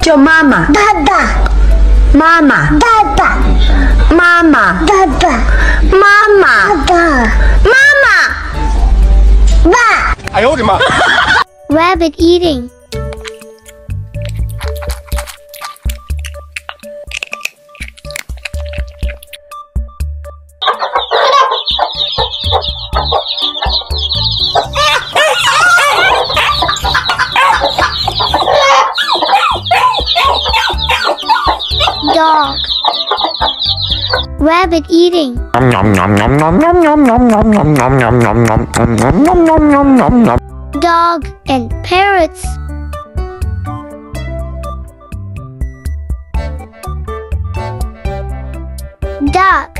叫妈妈，爸爸，妈妈，爸爸，妈妈，爸爸，妈妈，爸爸，妈妈。爸。哎呦我的妈！ Rabbit eating. Dog. Rabbit eating. Dog and parrots. Duck.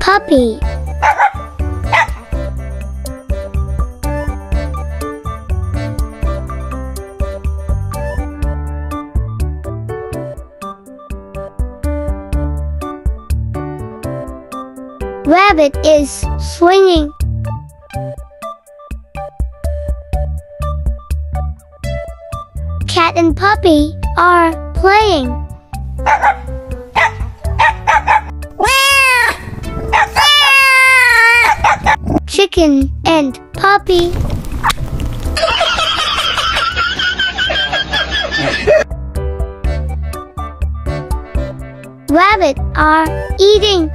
Puppy. Rabbit is swinging. Cat and puppy are playing. Chicken and puppy. Rabbit are eating.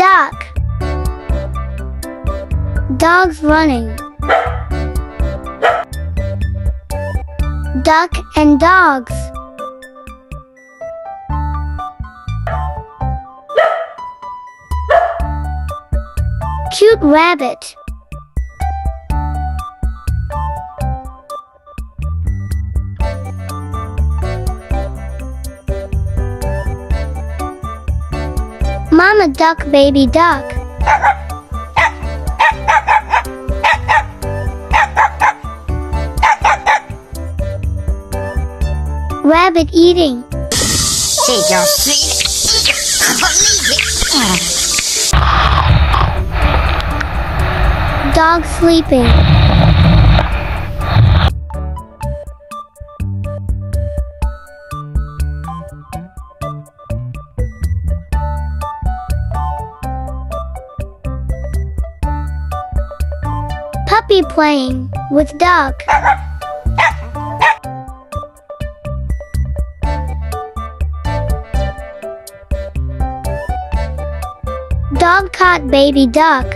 Duck. Dogs running. Duck and dogs. Cute rabbit. Duck baby duck. Rabbit eating. Dog sleeping. Playing with duck. Dog caught baby duck.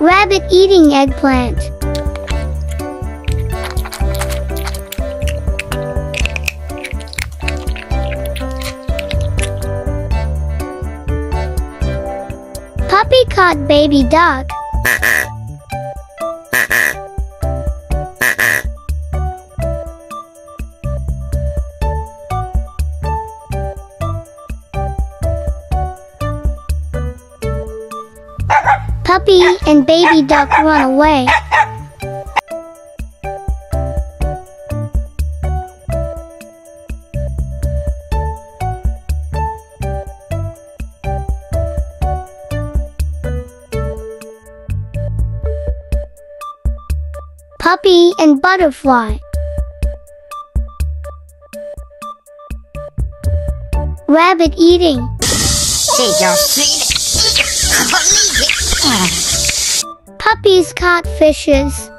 Rabbit eating eggplant. Caught baby duck. Puppy and baby duck run away. Puppy and Butterfly. Rabbit eating. Puppies caught fishes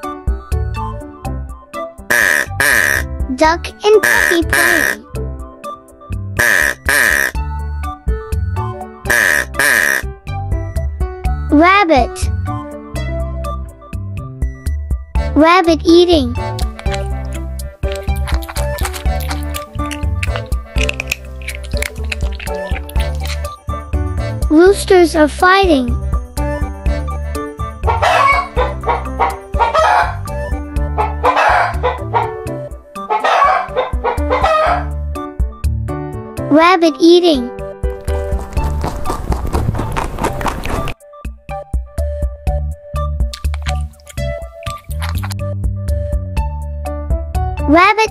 Duck and puppy play Rabbit. Rabbit eating. Roosters are fighting. Rabbit eating.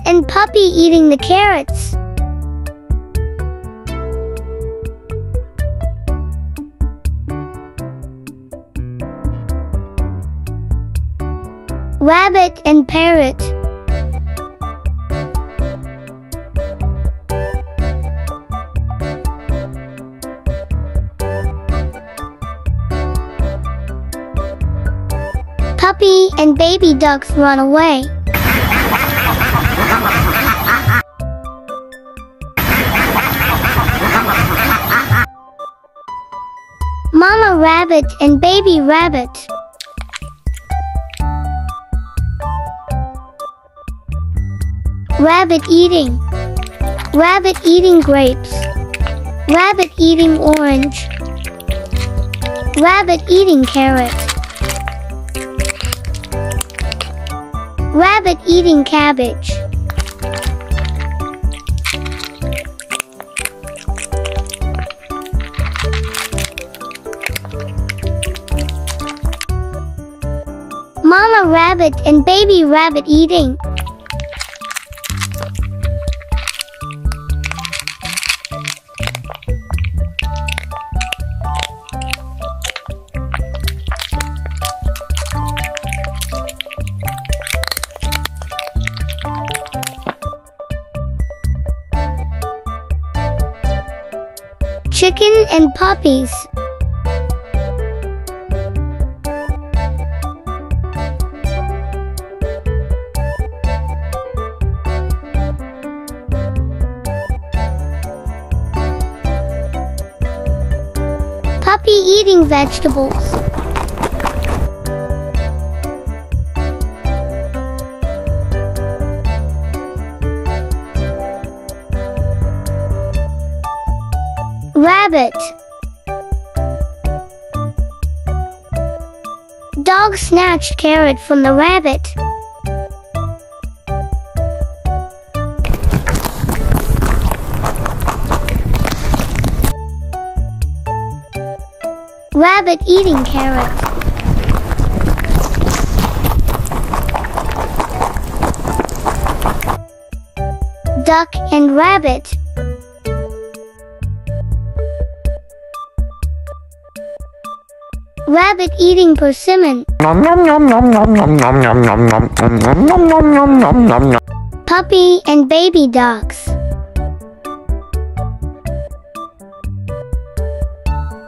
And puppy eating the carrots. Rabbit and parrot. Puppy and baby ducks run away. Rabbit and baby rabbit. Rabbit eating. Rabbit eating grapes. Rabbit eating orange. Rabbit eating carrot. Rabbit eating cabbage. Rabbit and baby rabbit eating. Chicken and puppies. Vegetables. Rabbit. Dog snatched carrot from the rabbit. Rabbit eating carrot. Duck and rabbit. Rabbit eating persimmon. Puppy and baby nom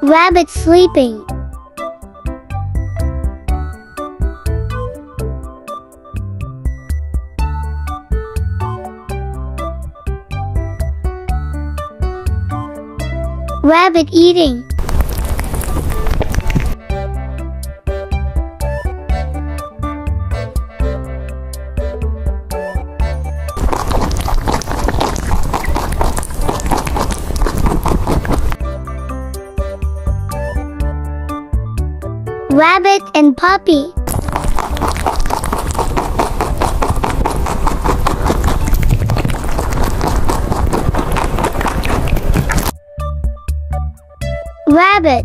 Rabbit sleeping. Rabbit eating. Puppy. Rabbit.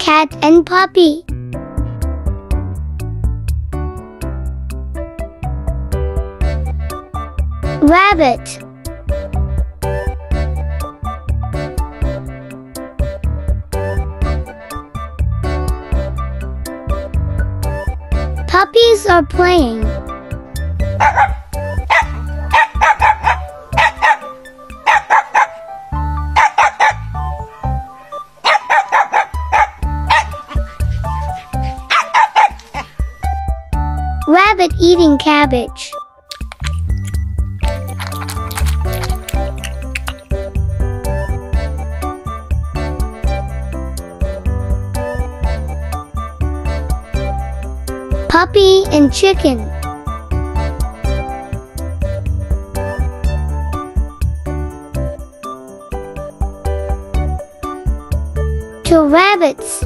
Cat and puppy. Rabbit. Puppies are playing. Rabbit eating cabbage. And chicken. Two rabbits.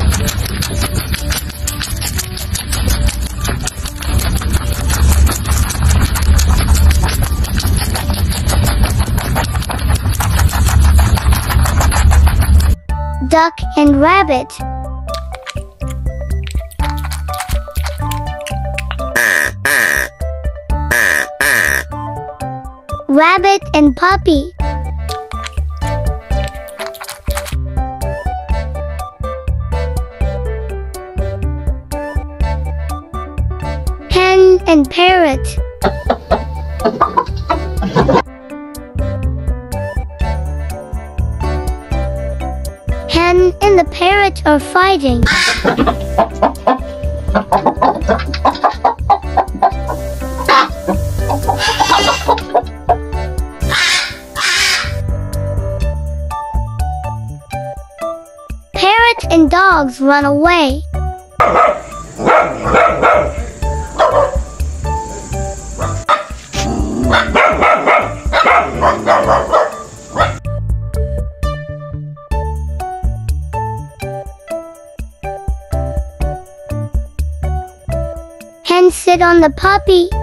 duck and rabbit. Rabbit and puppy. Hen and parrot. Hen and the parrot are fighting. run away. Hen sit on the puppy. Puppy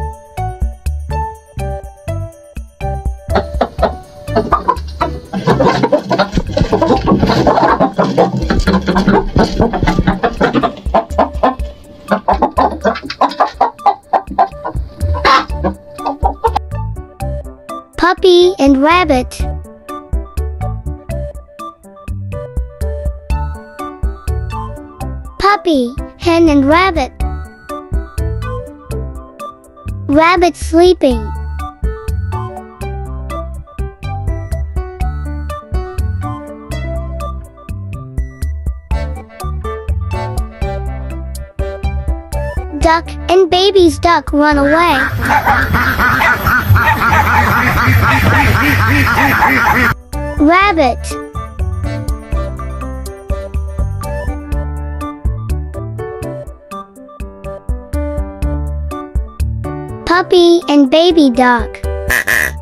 Puppy, hen and rabbit. Rabbit sleeping. Duck and baby's duck run away. Rabbit. Puppy and baby duck.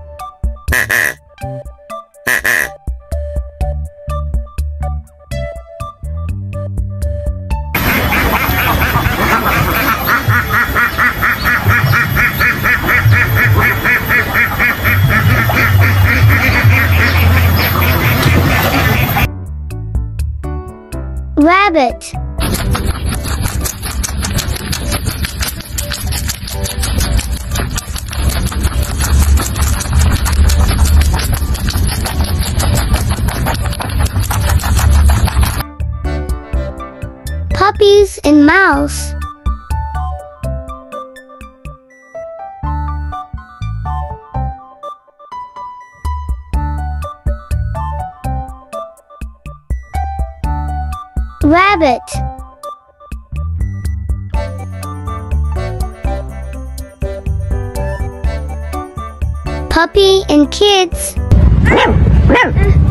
kids.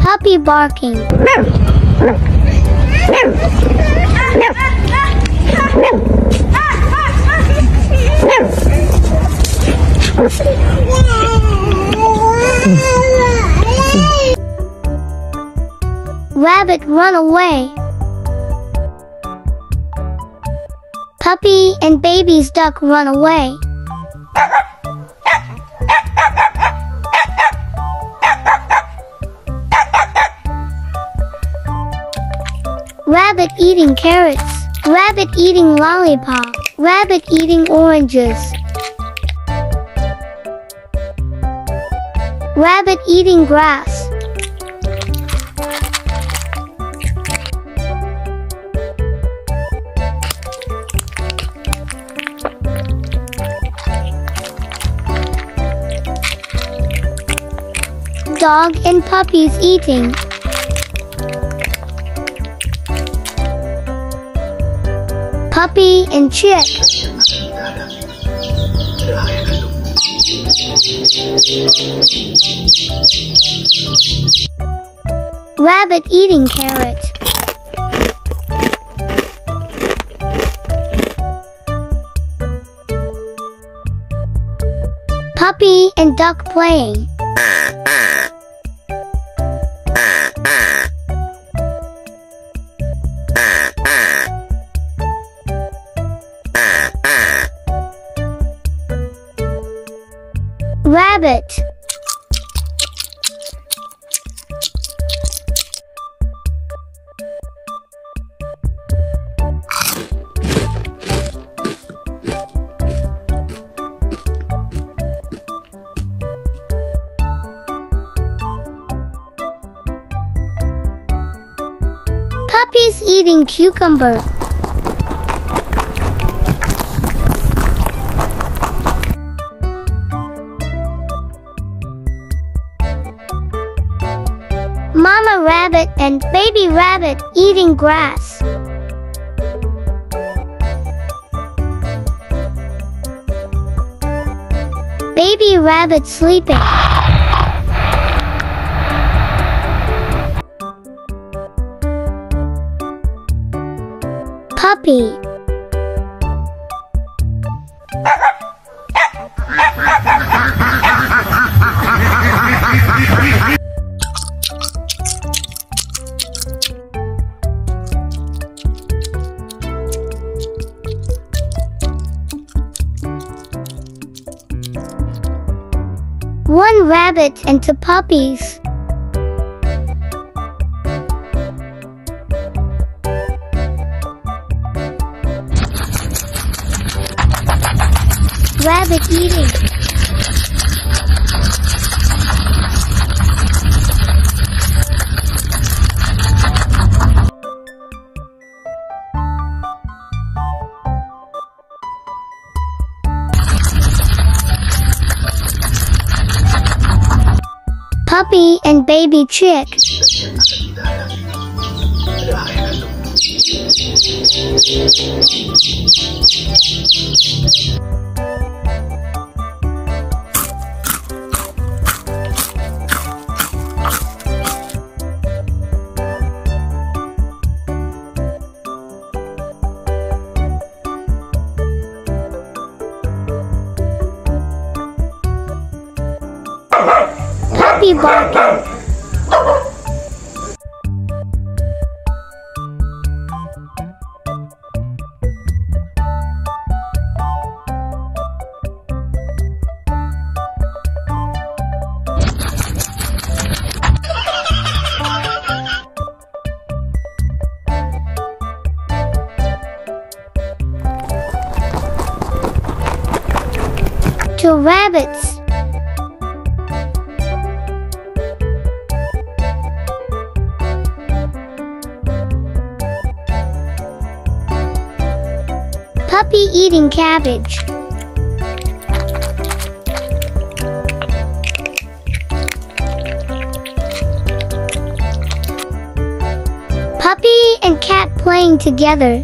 Puppy barking. Rabbit run away. Puppy and baby's duck run away. Rabbit eating carrots. Rabbit eating lollipop. Rabbit eating oranges. Rabbit eating grass. Dog and puppies eating. Puppy and chick. Rabbit eating carrot. Puppy and duck playing. Eating cucumber. Mama rabbit and baby rabbit eating grass. Baby rabbit sleeping. Puppy. One rabbit and two puppies. Rabbit eating. Puppy and baby chick. Puppy barking. Two Puppy eating cabbage. Puppy and cat playing together.